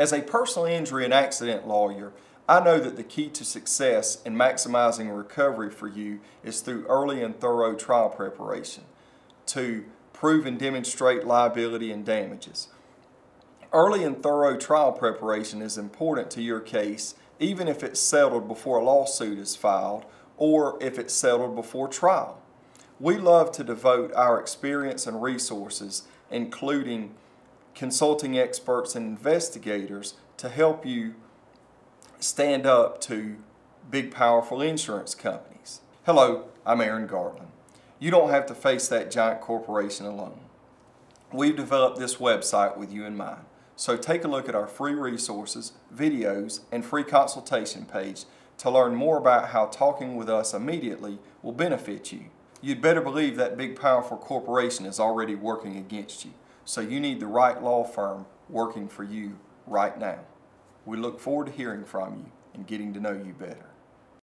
As a personal injury and accident lawyer, I know that the key to success in maximizing recovery for you is through early and thorough trial preparation to prove and demonstrate liability and damages. Early and thorough trial preparation is important to your case even if it's settled before a lawsuit is filed or if it's settled before trial. We love to devote our experience and resources, including consulting experts and investigators, to help you stand up to big, powerful insurance companies. Hello, I'm Aaron Gartlan. You don't have to face that giant corporation alone. We've developed this website with you in mind. So take a look at our free resources, videos, and free consultation page to learn more about how talking with us immediately will benefit you. You'd better believe that big powerful corporation is already working against you. So you need the right law firm working for you right now. We look forward to hearing from you and getting to know you better.